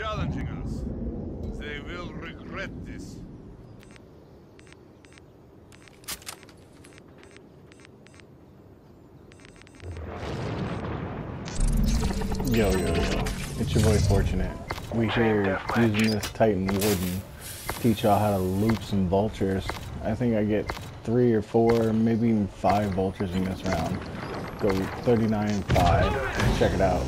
challenging us. They will regret this. Yo, yo, yo. It's your boy Fortunate. We here using this Titan Warden teach y'all how to loop some vultures. I think I get three or four, maybe even five vultures in this round. Go 39-5. Check it out.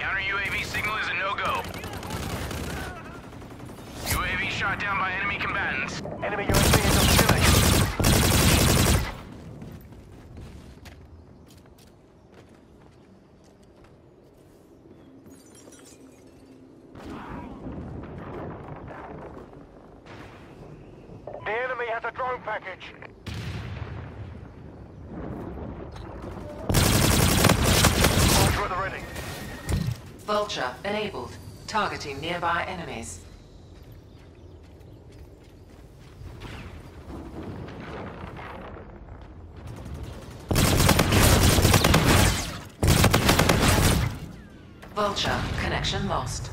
Counter UAV signal is a no-go. UAV shot down by enemy combatants. Enemy UAV is on auxiliary. The enemy has a drone package. Vulture at the ready. Vulture enabled. Targeting nearby enemies. Vulture connection lost.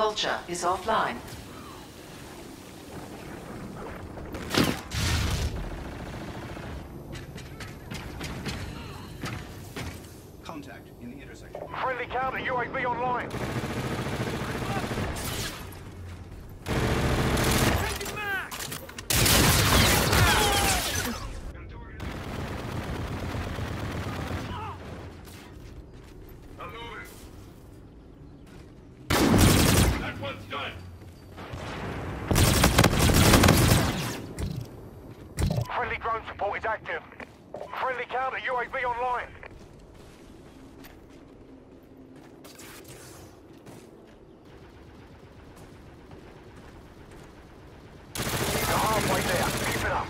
Vulture is offline. Contact in the intersection. Friendly counter UAV online. Friendly drone support is active. Friendly counter UAV online. You're halfway there. Keep it up.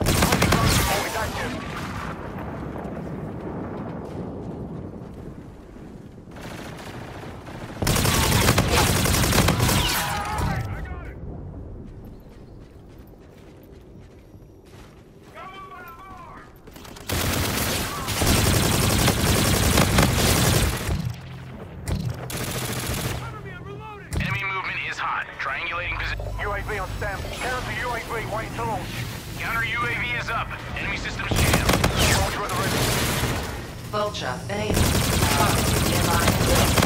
Friendly drone support is active. Enemy movement is hot. Triangulating position. UAV on stand. Counter UAV waiting to launch. Counter Up. Enemy systems jammed. Vulture enabled. Targeting nearby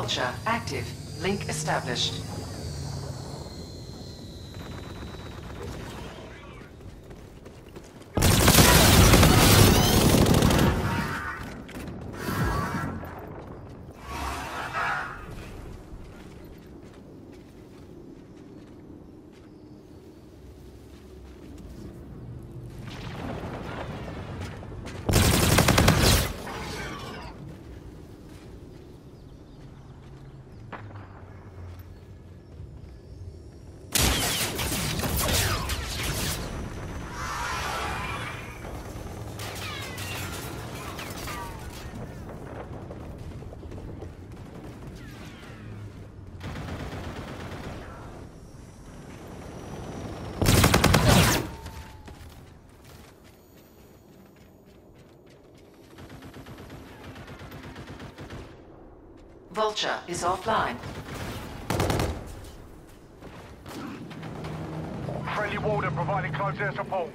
Vulture active. Link established. Vulture is offline. Friendly warden providing close air support.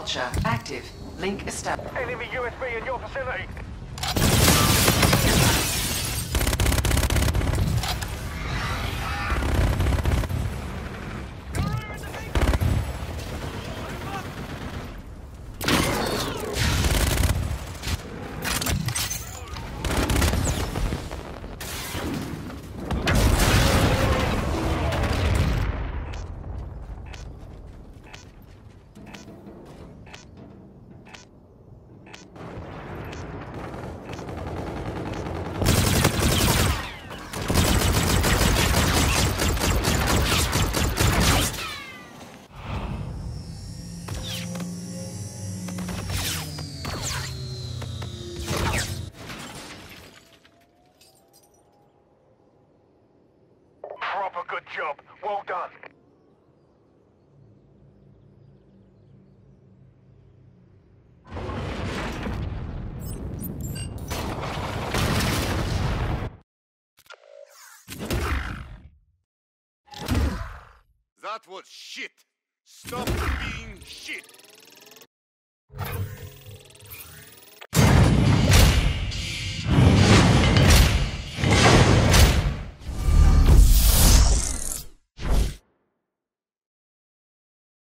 Vulture active. Link established. Enemy USB in your vicinity. Job. Well done. That was shit. Stop being